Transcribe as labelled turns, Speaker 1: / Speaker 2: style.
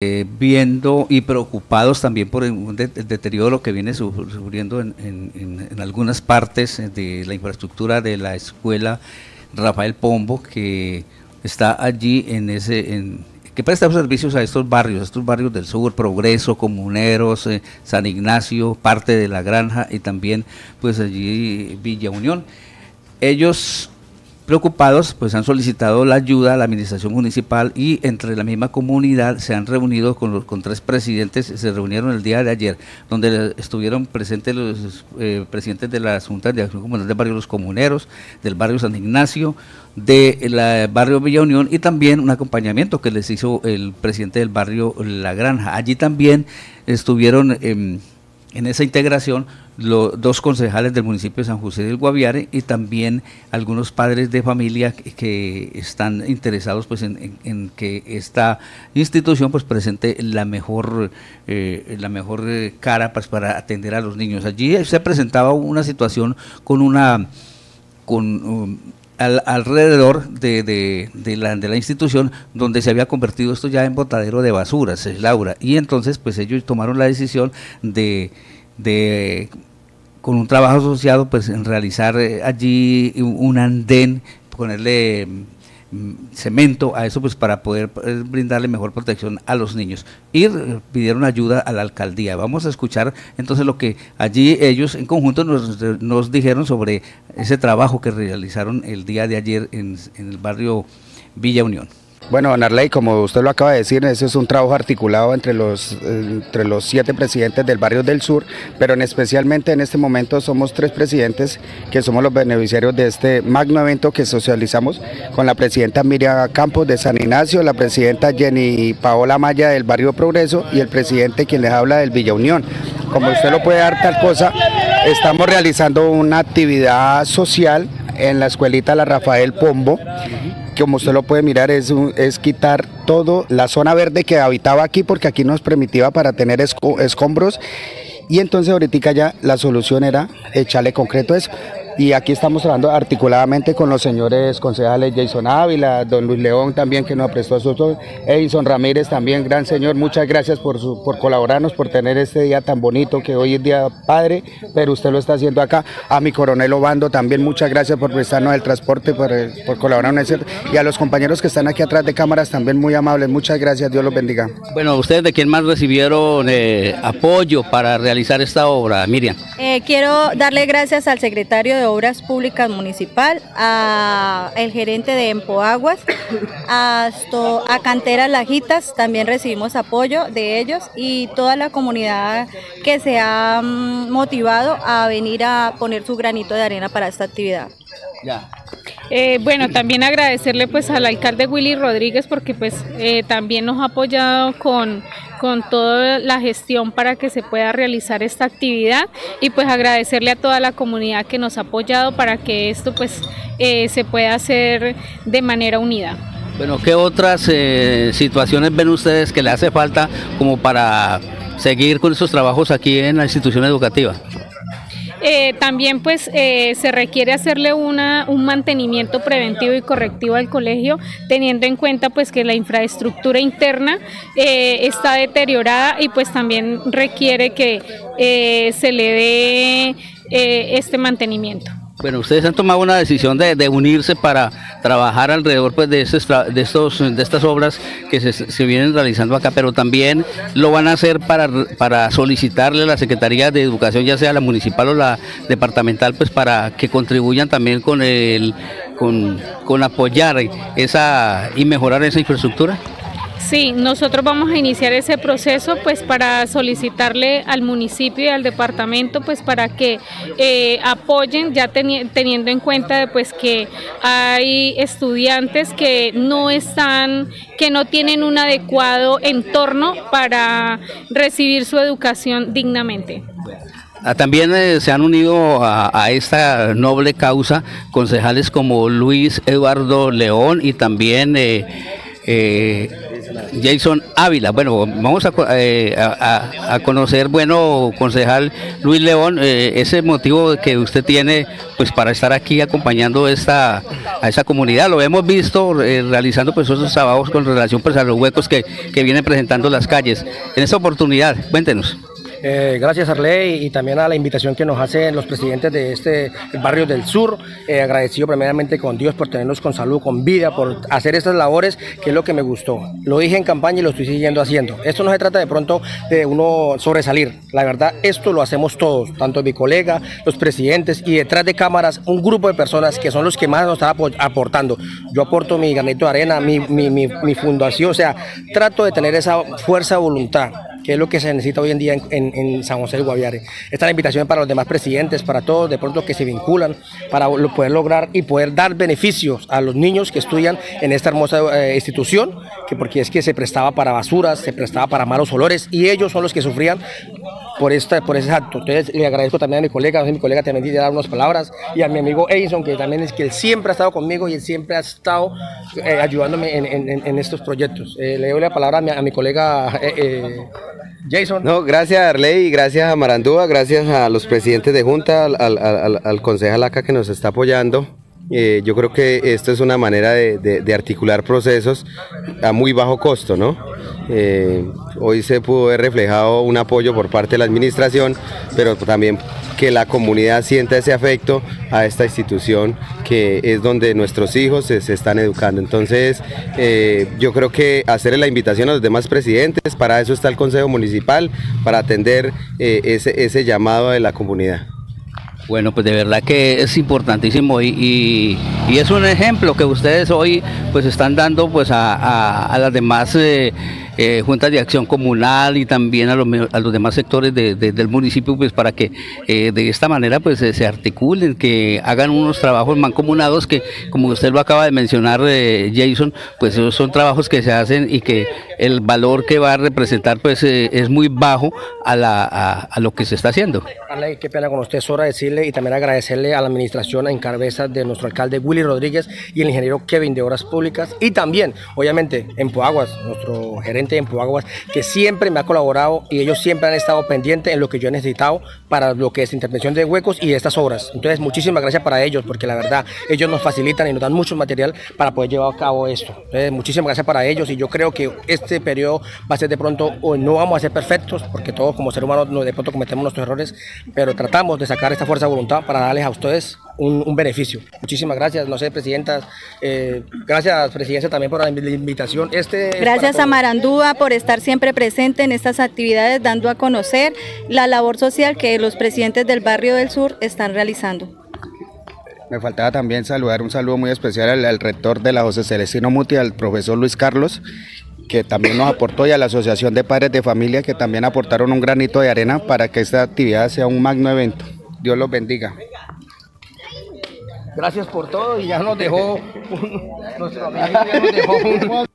Speaker 1: eh, viendo y preocupados también por el, deterioro que viene sufriendo en, algunas partes de la infraestructura de la escuela Rafael Pombo, que está allí en ese, que presta servicios a estos barrios, estos barrios del sur, Progreso, Comuneros, eh, San Ignacio, parte de la Granja y también pues allí Villa Unión. Ellos preocupados, pues han solicitado la ayuda a la administración municipal y entre la misma comunidad se han reunido con, los, con tres presidentes, se reunieron el día de ayer, donde estuvieron presentes los eh, presidentes de las juntas de acción comunal del barrio Los Comuneros, del barrio San Ignacio, del barrio Villa Unión y también un acompañamiento que les hizo el presidente del barrio La Granja. Allí también estuvieron... Em, en esa integración los dos concejales del municipio de San José del Guaviare y también algunos padres de familia que, están interesados pues en, que esta institución pues presente la mejor eh, la mejor eh, cara pues, para atender a los niños. Allí se presentaba una situación con una con um, alrededor de, de, la, de la institución donde se había convertido esto ya en botadero de basuras, es Laura. Y entonces pues ellos tomaron la decisión de, con un trabajo asociado pues en realizar eh, allí un andén, ponerle cemento a eso pues para poder eh, brindarle mejor protección a los niños y eh, pidieron ayuda a la alcaldía. Vamos a escuchar entonces lo que allí ellos en conjunto nos, nos dijeron sobre ese trabajo que realizaron el día de ayer en, en el barrio Villa Unión.
Speaker 2: Bueno, don Arley, como usted lo acaba de decir, ese es un trabajo articulado entre los, entre los siete presidentes del barrio del sur, pero en especialmente en este momento somos tres presidentes que somos los beneficiarios de este magno evento que socializamos con la presidenta Miriam Campos de San Ignacio, la presidenta Jenny Paola Maya del barrio Progreso y el presidente quien les habla del Villa Unión. Como usted lo puede dar tal cosa, estamos realizando una actividad social en la escuelita La Rafael Pombo como usted lo puede mirar, es, es quitar todo la zona verde que habitaba aquí, porque aquí nos permitía para tener escombros. Y entonces ahorita ya la solución era echarle concreto eso y aquí estamos trabajando articuladamente con los señores concejales Jason Ávila, don Luis León también que nos prestó su Edison Ramírez también, gran señor, muchas gracias por, su, por colaborarnos, por tener este día tan bonito que hoy es día padre, pero usted lo está haciendo acá. A mi coronel Obando también muchas gracias por prestarnos el transporte, por, por colaborar en ese, y a los compañeros que están aquí atrás de cámaras también muy amables, muchas gracias, Dios los bendiga.
Speaker 1: Bueno, ¿ustedes de quién más recibieron eh, apoyo para realizar esta obra, Miriam?
Speaker 3: Eh, quiero darle gracias al secretario de Obras Públicas Municipal, a el gerente de Empoaguas, hasta a Canteras Lajitas, también recibimos apoyo de ellos y toda la comunidad que se ha mm, motivado a venir a poner su granito de arena para esta actividad.
Speaker 4: Ya. Eh, bueno, también agradecerle pues al alcalde Willy Rodríguez porque pues eh, también nos ha apoyado con, con toda la gestión para que se pueda realizar esta actividad y pues agradecerle a toda la comunidad que nos ha apoyado para que esto pues eh, se pueda hacer de manera unida.
Speaker 1: Bueno, ¿qué otras situaciones ven ustedes que le hace falta como para seguir con esos trabajos aquí en la institución educativa?
Speaker 4: Eh, también pues eh, se requiere hacerle una, un mantenimiento preventivo y correctivo al colegio, teniendo en cuenta pues que la infraestructura interna eh, está deteriorada y pues también requiere que se le dé este mantenimiento.
Speaker 1: Bueno, ustedes han tomado una decisión de, unirse para trabajar alrededor pues, de, estos, de, estos, de estas obras que se, vienen realizando acá, pero también lo van a hacer para, para solicitarle a la Secretaría de Educación, ya sea la municipal o la departamental, pues para que contribuyan también con, el, con, con apoyar esa y mejorar esa infraestructura.
Speaker 4: Sí, nosotros vamos a iniciar ese proceso pues para solicitarle al municipio y al departamento pues para que eh, apoyen ya teniendo en cuenta pues que hay estudiantes que no están, que no tienen un adecuado entorno para recibir su educación dignamente.
Speaker 1: Ah, también eh, se han unido a, esta noble causa concejales como Luis Eduardo León y también eh, Jason Ávila. Bueno, vamos eh, a, a, conocer, bueno, concejal Luis León, eh, ese motivo que usted tiene pues para estar aquí acompañando esta, a esa comunidad. Lo hemos visto eh, realizando pues esos trabajos con relación pues, a los huecos que, que vienen presentando las calles. En esta oportunidad, cuéntenos.
Speaker 5: Eh, gracias Arley y también a la invitación que nos hacen los presidentes de este barrio del sur. Eh, agradecido primeramente con Dios por tenernos con salud, con vida, por hacer estas labores, que es lo que me gustó. Lo dije en campaña y lo estoy siguiendo haciendo. Esto no se trata de pronto de uno sobresalir. La verdad, esto lo hacemos todos, tanto mi colega, los presidentes y detrás de cámaras un grupo de personas que son los que más nos están aportando. Yo aporto mi granito de arena, mi, mi, fundación, o sea, trato de tener esa fuerza de voluntad que es lo que se necesita hoy en día en, San José del Guaviare. Esta es la invitación para los demás presidentes, para todos, de pronto que se vinculan, para poder lograr y poder dar beneficios a los niños que estudian en esta hermosa eh, institución, que porque es que se prestaba para basuras, se prestaba para malos olores, y ellos son los que sufrían por, esta, por ese acto. Entonces le agradezco también a mi colega, a mi colega también dice dar unas palabras, y a mi amigo Edison, que también es que él siempre ha estado conmigo y él siempre ha estado eh, ayudándome en, estos proyectos. Eh, le doy la palabra a mi, colega
Speaker 6: Jason. No, gracias a Arley, gracias a Marandúa, gracias a los presidentes de Junta, al, al, al concejal acá que nos está apoyando. Eh, yo creo que esto es una manera de, articular procesos a muy bajo costo, ¿no? Eh, hoy se pudo ver reflejado un apoyo por parte de la administración, pero también que la comunidad sienta ese afecto a esta institución que es donde nuestros hijos se, están educando. Entonces, eh, yo creo que hacer la invitación a los demás presidentes, para eso está el Consejo Municipal, para atender ese llamado de la comunidad.
Speaker 1: Bueno, pues de verdad que es importantísimo y, es un ejemplo que ustedes hoy pues están dando pues a, las demás eh, eh, juntas de acción comunal y también a los, a los demás sectores del municipio pues para que eh, de esta manera pues se articulen, que hagan unos trabajos mancomunados que como usted lo acaba de mencionar Jason, pues esos son trabajos que se hacen y que el valor que va a representar pues es muy bajo a, la, a, lo que se está haciendo.
Speaker 5: qué pena con usted, es hora de decirle y también agradecerle a la administración en cabeza de nuestro alcalde Willy Rodríguez y el ingeniero Kevin de Obras Públicas y también, obviamente, en nuestro gerente en Poaguas, que siempre me ha colaborado y ellos siempre han estado pendientes en lo que yo he necesitado para lo que es intervención de huecos y estas obras. Entonces, muchísimas gracias para ellos, porque la verdad, ellos nos facilitan y nos dan mucho material para poder llevar a cabo esto. Entonces, muchísimas gracias para ellos y yo creo que este periodo va a ser de pronto, no vamos a ser perfectos, porque todos como seres humanos de pronto cometemos nuestros errores, pero tratamos de sacar esta fuerza voluntad para darles a ustedes un, beneficio. Muchísimas gracias, no sé, presidentas. Eh, gracias, presidencia, también por la invitación. Este
Speaker 3: gracias a Marandúa por estar siempre presente en estas actividades, dando a conocer la labor social que los presidentes del barrio del sur están realizando.
Speaker 2: Me faltaba también saludar un saludo muy especial al, rector de la José Celestino Muti, al profesor Luis Carlos, que también nos aportó, y a la Asociación de Padres de Familia, que también aportaron un granito de arena para que esta actividad sea un magno evento. Dios los bendiga.
Speaker 5: Gracias por todo y ya nos dejó, nuestro amigo ya nos dejó un,